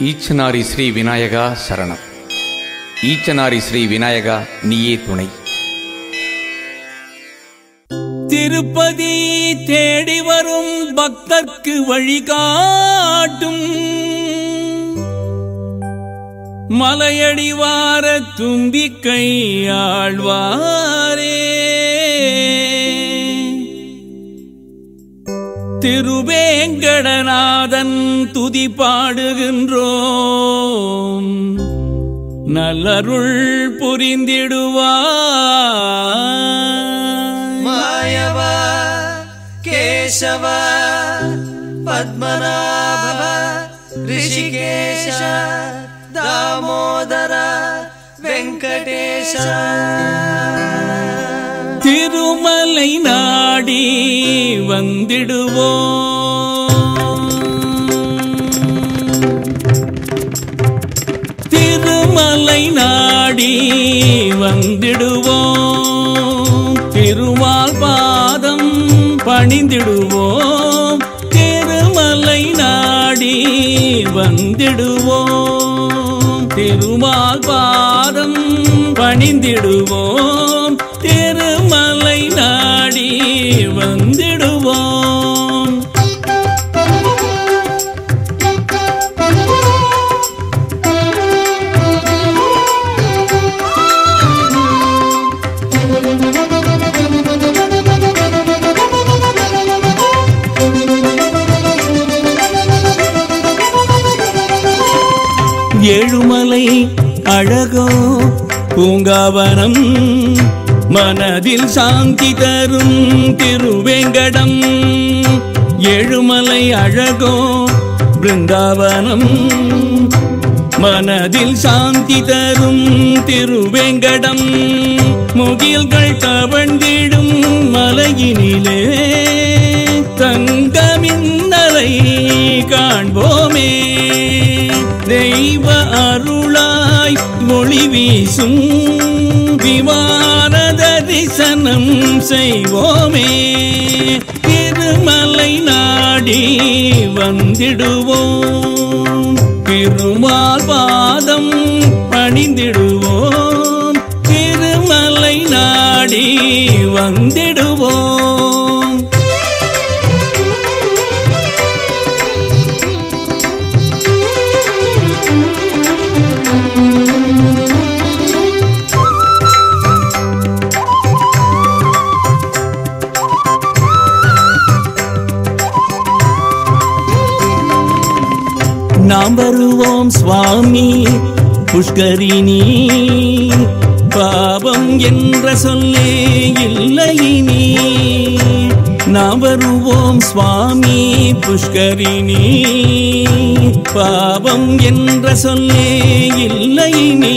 ஈச்சனாரி ஸ்ரீ விநாயகா சரணம். ஈச்சனாரி ஸ்ரீ விநாயகா நீயே துணை. திருப்பதி தேடி வரும் பக்தர்க்கு வழிகாட்டும். மலையடிவார தும்பிக்கை ஆழ்வார். திருவேங்கடநாதன் துதி பாடுகின்றோம். நல்லருள் புரிந்திடுவார் மாயவா கேசவா பத்மநாப ரிஷிகேஷ தாமோதர வெங்கடேஷ திருமலை நாடி வந்திடுவோம். திருமலை நாடி வந்திடுவோம். திருமால் பாதம் பணிந்திடுவோம். திருமலை நாடி வந்திடுவோம். திருமால் பாதம் பணிந்திடுவோம். அழகோ பூங்காவனம் மனதில் சாந்தி தரும் திருவேங்கடம். எழுமலை அழகோ பிருந்தாவனம் மனதில் சாந்தி தரும் திருவேங்கடம். முகில்கள் தவழ்ந்திடும் மலையினிலே தங்கமின்னலை காண்போமே. தெய்வ அருள் ஒளி வீசும் விமான தரிசனம் செய்வோமே. திருமலை நாடி வந்திடுவோம். திருமால் பாதம் பணிந்திடுவோம் திருமலை நாடி வந்திடு புஷ்கரிணி பாவம் என்ற சொல்லே இல்லை நீ நாம் வருவோம் சுவாமி புஷ்கரிணி பாவம் என்ற சொல்லே இல்லை நீ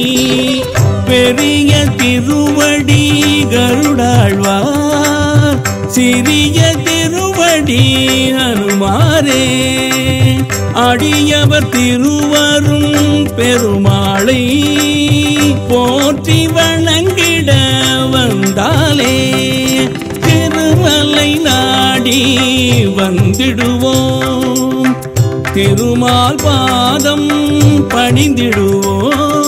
பெரிய திருவடி கருடாழ்வார் சிறிய திருவடி அனுமாரே அடியவர் திருவரும் பெருமாளை போற்றி வணங்கிட வந்தாலே திருமலை நாடி வந்திடுவோம். திருமால் பாதம் பணிந்திடுவோம்.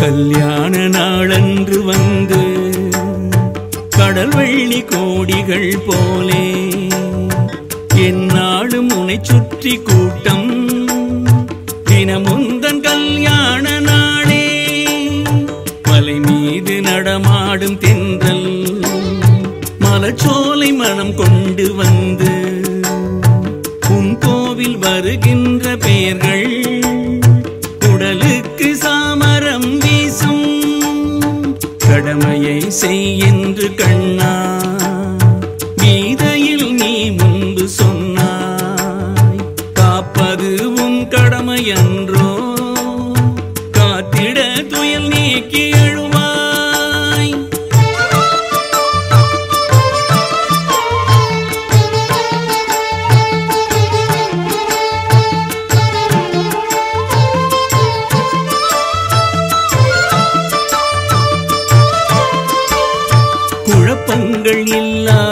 கல்யாண நாளன்று வந்து கடல் வெள்ளி கோடிகள் போலே எந்நாளும் உனை சுற்றி கூட்டம்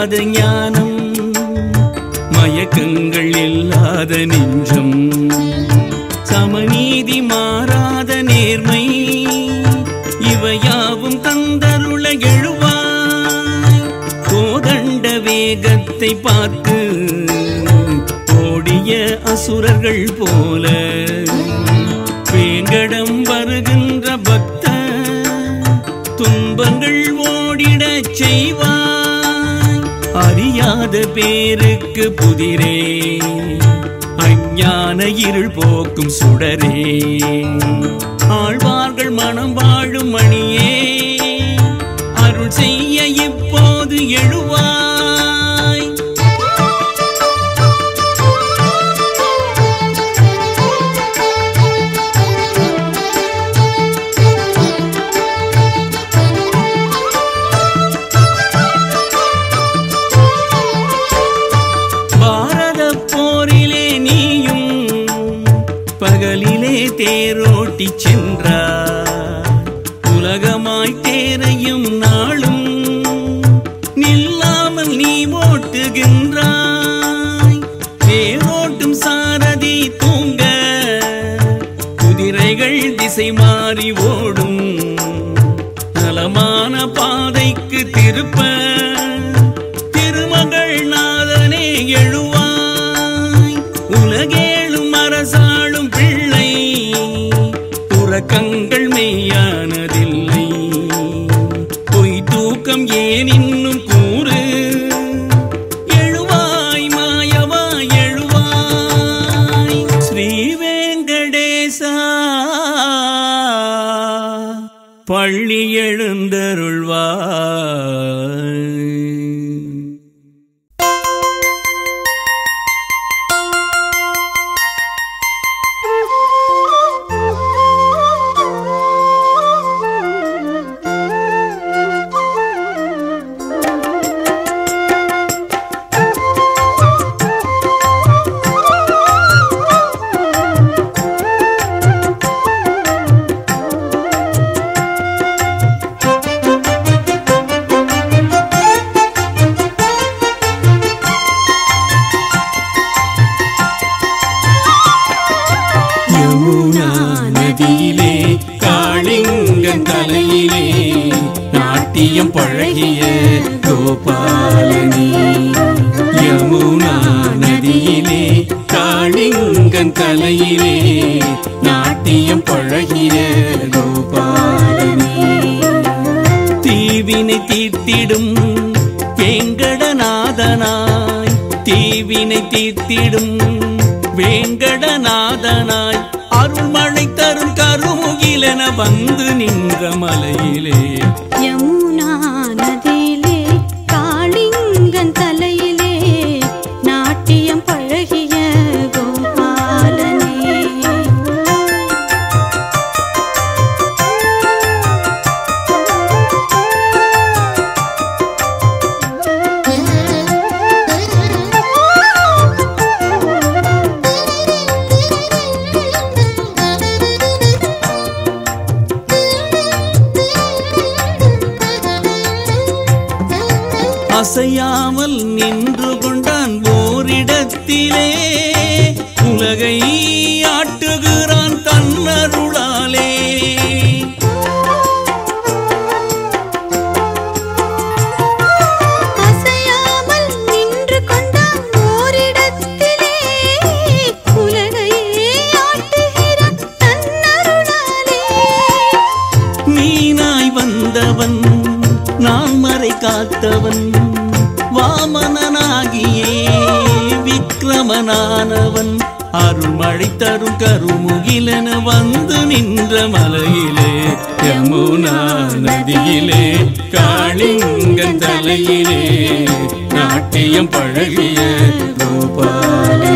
இல்லாத ஞானம் மயக்கங்கள் இல்லாத நெஞ்சம் சமநீதி மாறாத நேர்மை இவையாவும் தந்தருள எழுவாய். கோதண்ட வேகத்தை பார்த்து ஓடிய அசுரர்கள் போல வேங்கடம் அறியாத பேருக்கு புதிரே. அஞ்ஞான இருள் போக்கும் சுடரே. ஆழ்வார்கள் மனம் வாழும் மணியே. சாரதி தூங்க குதிரைகள் திசை மாறி ஓடும். நலமான பாதைக்கு திருப்ப நதியிலே காளிங்கன் தலையிலே நாட்டியம் பழகிய கோபாலனி. யமுனா நதியிலே காளிங்கன் தலையிலே நாட்டியம் பழகிய கோபாலனி. தீவினை தீர்த்திடும் வேங்கடநாதனாய் தீவினை தீர்த்திடும் வேங்கடநாதனாய் வந்து நின்ற மலையிலே நாட்டிலே நாட்டியம் பழகிய கோபால.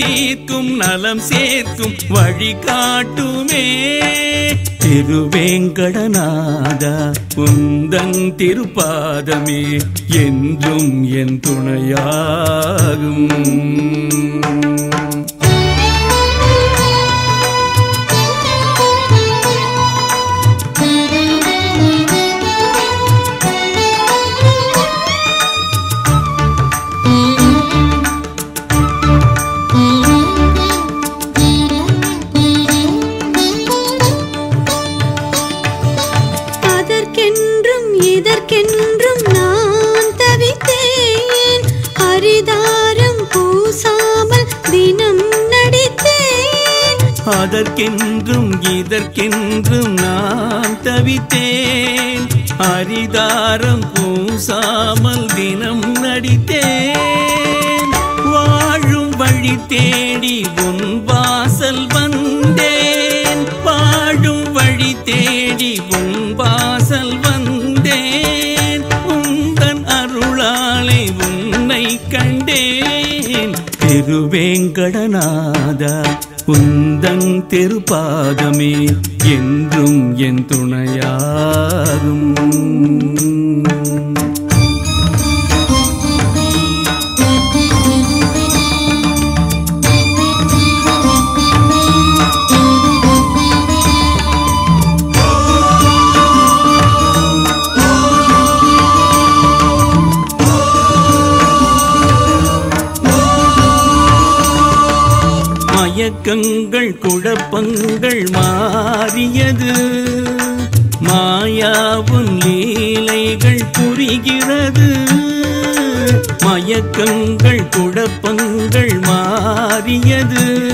தீர்க்கும் நலம் சேர்க்கும் வழி காட்டுமே. திருவேங்கடநாதா உந்தங் திருப்பாதமே என்றும் என் துணையாகும். அதற்கென்றும் இதற்கென்றும் நான் தவித்தேன். அரிதாரம் பூசாமல் தினம் நடித்தேன். வாழும் வழி தேடி உன் வாசல் வந்தேன். வாழும் வழி தேடி உன் வாசல் வந்தேன். உந்தன் அருளாலே உன்னை கண்டேன். திருவேங்கடநாதா உன் எந்தன் திருப்பாதமே என்றும் என் துணையாகும் குழப்பங்கள் மாறியது. மாயாவும் லீலைகள் புரிகிறது. மயக்கங்கள் குழப்பங்கள் மாறியது.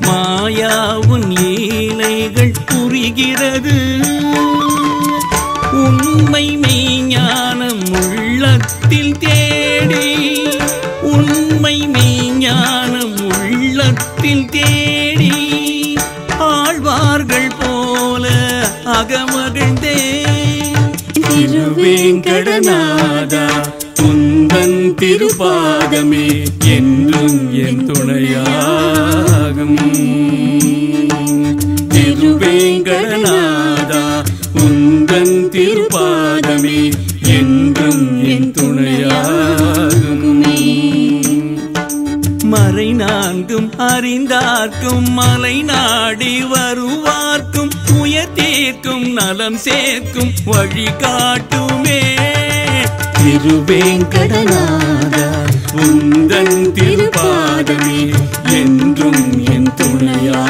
மாயாவும் லீலைகள் புரிகிறது. உண்மை மெய்ஞான வேங்கடநாதா உந்தன் திருபாதமே என்றும் என் துணையாகும். திருவேங்கடநாதா உந்தன் திருபாதமே என்றும் என் துணையாகுமே. மறை நான்கும் அறிந்தார்க்கும் மலை நாடி வருவார்க்கும். சேர்க்கும் நலம் சேர்க்கும் வழி காட்டுமே. திருவேங்கடநாதா உந்தன் திருப்பாதமே என்றும் என் துணையா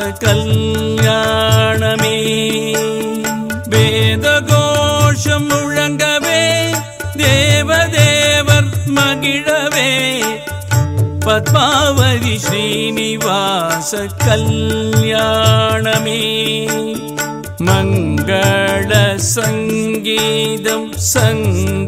கல்யாணமே. வேத கோஷம் முழங்கவே தேவதேவர் மகிழவே. பத்மாவதி ஸ்ரீனிவாச கல்யாணமே. மங்கள சங்கீதம் சங்க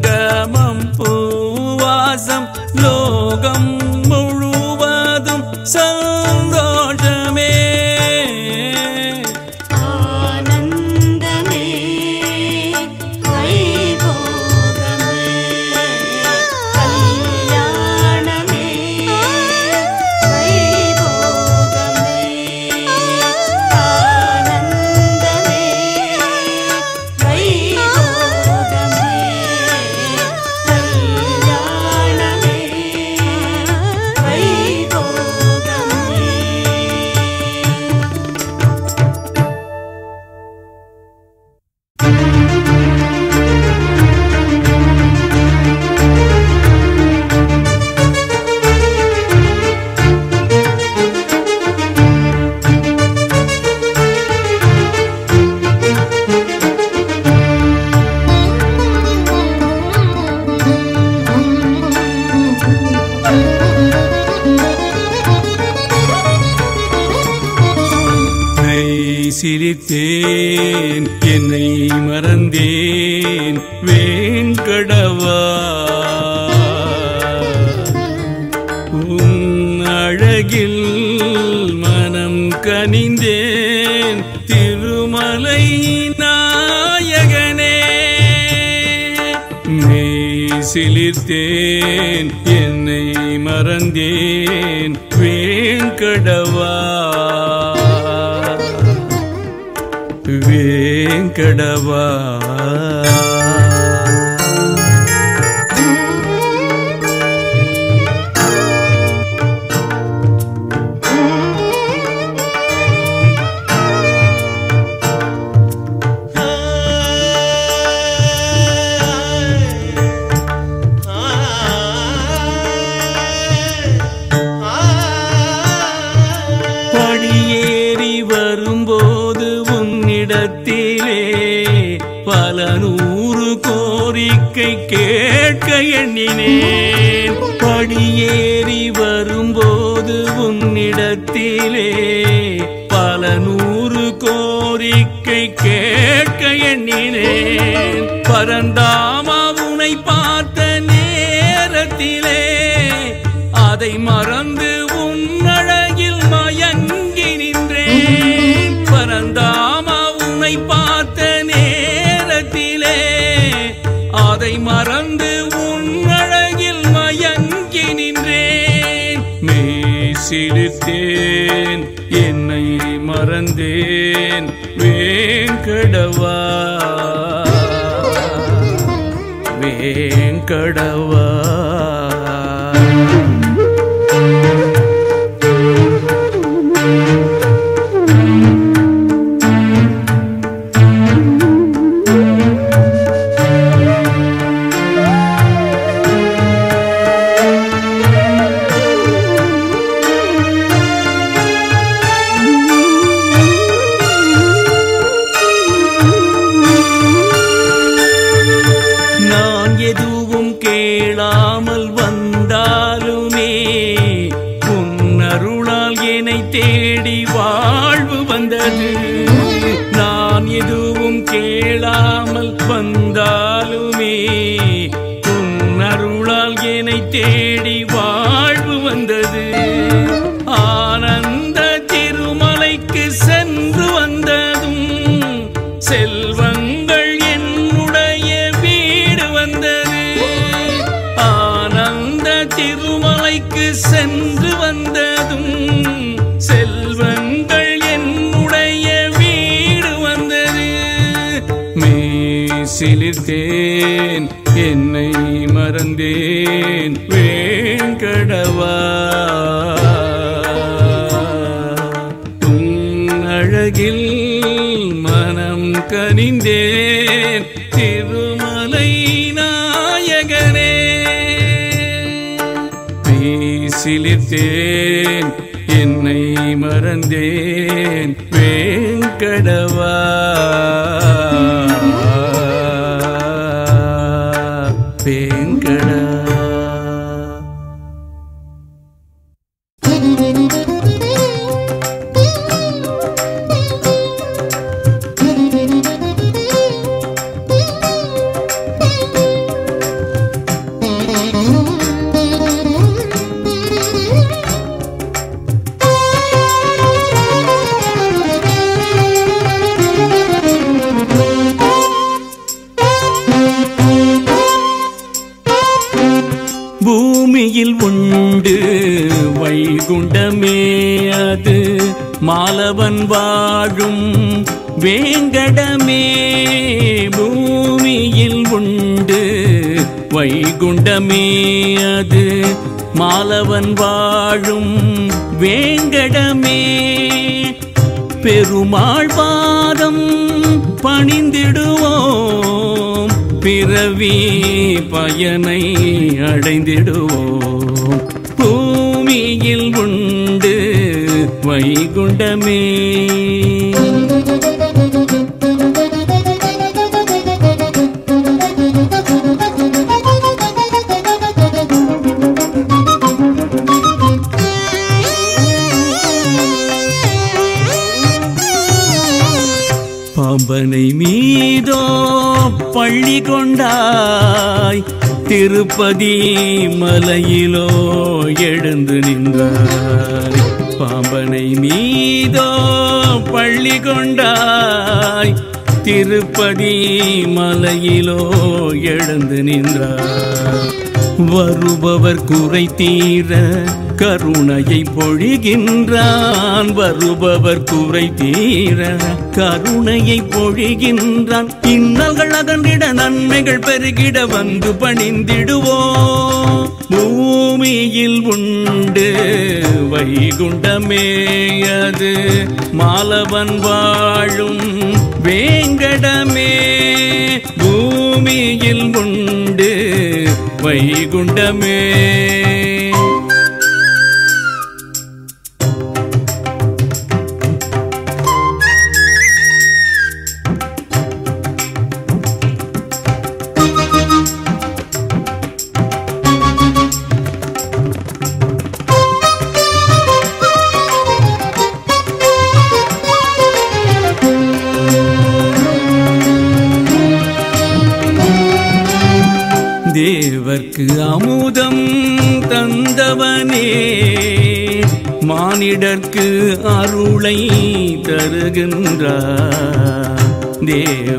மறித்தேன் என்னை மறந்தேன். வேங்கடவா. உன் அழகில் மனம் கனிந்தேன். திருமலை நாயகனே. மெய் சிலிர்த்தேன். என்னை மறந்தேன். வேங்கடவா. கடவா எண்ணினேன். படியேறி வரும்போது உன்னிடத்திலே பல நூறு கோரிக்கை கேட்க எண்ணினேன். பரந்தா மறந்தேன் என்னை மறந்தேன் வேங்கடவா. வேங்கடவா. சிலிர்த்தேன். என்னை மறந்தேன். வேங்கடவா. உன் அழகில் மனம் கனிந்தேன். திருமலை நாயகனே. பேசிலித்தேன் என்னை மறந்தேன். வேங்கடவா. வைகுண்டமே அது மாலவன் வாழும் வேங்கடமே. பெருமாள் பாதம் பணிந்திடுவோம் பிறவி பயனை அடைந்திடுவோம். பூமியில் உண்டு வைகுண்டமே. பள்ளி கொண்டாய். திருப்பதி மலையிலோ எழுந்து நின்றாய். பாம்பனை மீதோ பள்ளி கொண்டாய். திருப்பதி மலையிலோ எழுந்து நின்றாய். வருபவர் குறை தீர கருணையை பொழிகின்றான் வருபவர் குறை தீர. கருணையை பொழிகின்றான் இன்னல்கள் அகன்றிட நன்மைகள் பெருகிட வந்து பணிந்திடுவோம். பூமியில் உண்டு வைகுண்டமே அது மாலவன் வாழும் வேங்கடமே. பூமியில் உண்டு வைகுண்டமே.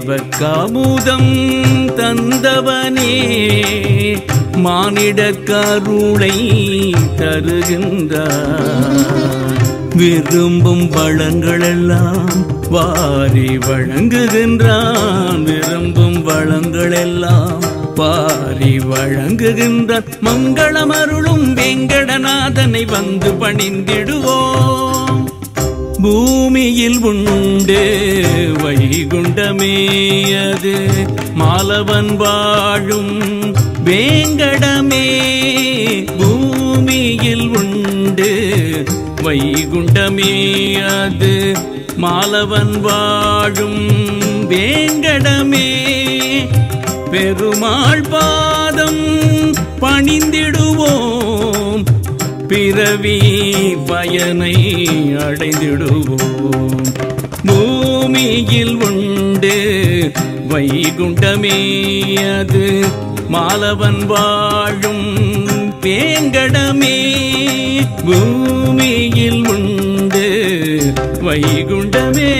தேவக்காமுதம் தந்தவனே மானிடர்க்கு அருளை தருகின்றார். விரும்பும் வளங்களெல்லாம் வாரி வழங்குகின்றான். விரும்பும் வளங்களெல்லாம் வாரி வழங்குகின்றான் மங்களமருளும் வெங்கடநாதனை வந்து பணிந்திடுவோம். பூமியில் உண்டு வைகுண்டமே அது மாலவன் வாழும் வேங்கடமே பூமியில் உண்டு வைகுண்டமே அது மாலவன் வாழும் வேங்கடமே பெருமாள் பாதம் பணிந்திடுவோம். பிறவி பயனை அடைந்திடுவோம். பூமியில் உண்டு வைகுண்டமே அது மாலவன் வாழும் வேங்கடமே. பூமியில் உண்டு வைகுண்டமே.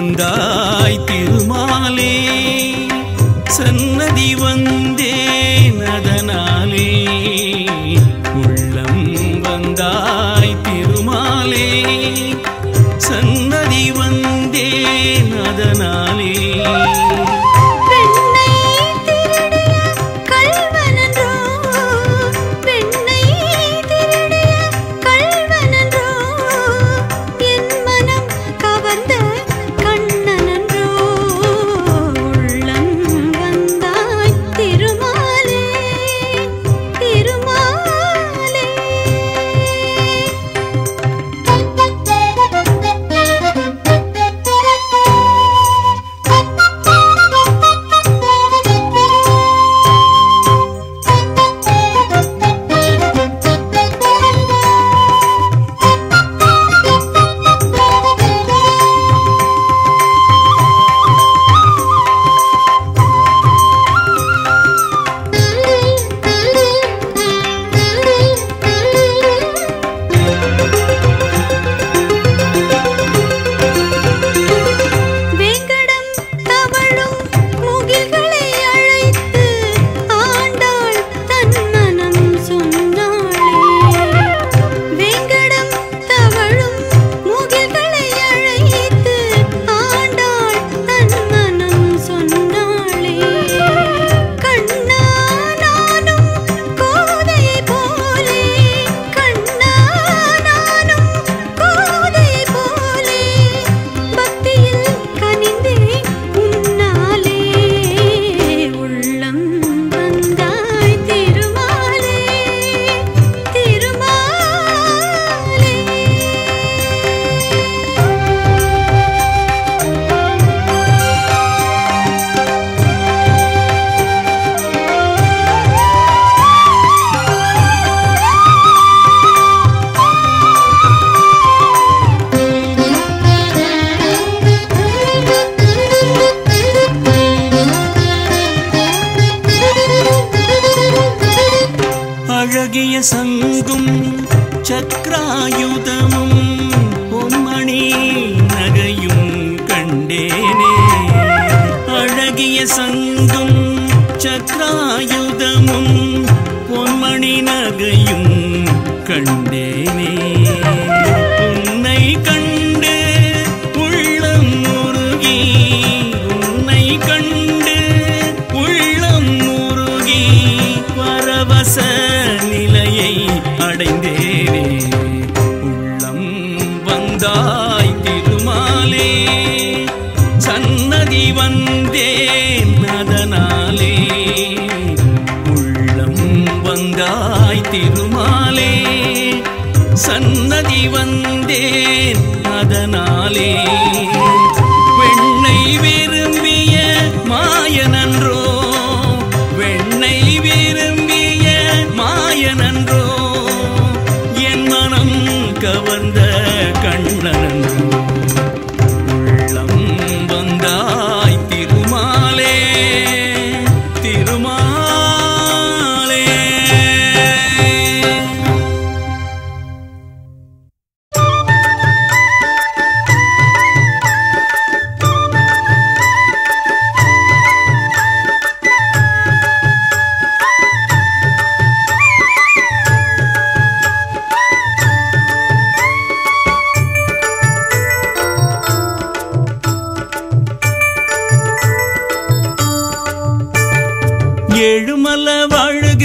தந்தாய் திருமாலே சன்னதி வந்தேன் அத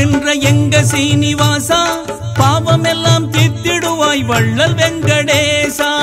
வாழுகின்ற எங்க சீனிவாசா? பாவமெல்லாம் தீர்த்திடுவாய் வள்ளல் வெங்கடேசா.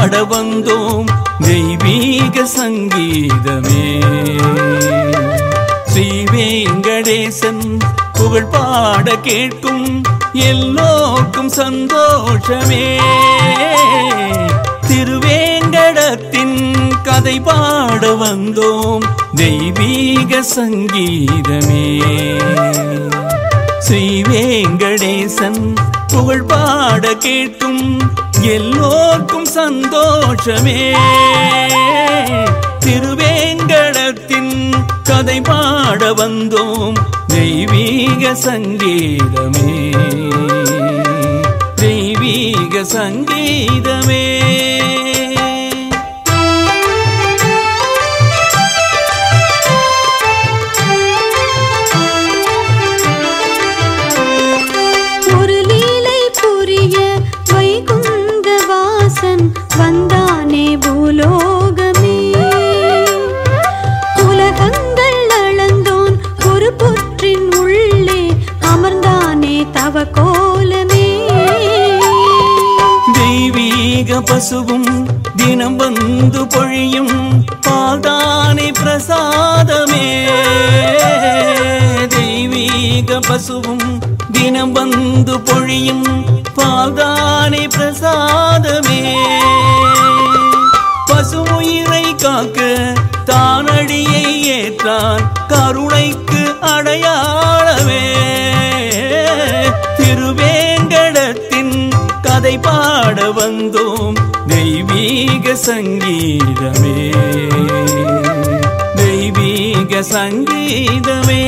பாட வந்தோம் தெய்வீக சங்கீதமே. ஸ்ரீ வெங்கடேசன் புகழ் பாட கேட்கும் எல்லோருக்கும் சந்தோஷமே. திருவேங்கடத்தின் கதை பாட வந்தோம் தெய்வீக சங்கீதமே. ஸ்ரீ வேங்கடேசன் புகழ் பாட கேட்கும் எல்லோர்க்கும் சந்தோஷமே. திருவேங்கடத்தின் கதை பாட வந்தோம் தெய்வீக சங்கீதமே. தெய்வீக சங்கீதமே. సంగీతమే దైవీక సంగీతమే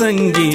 sangue.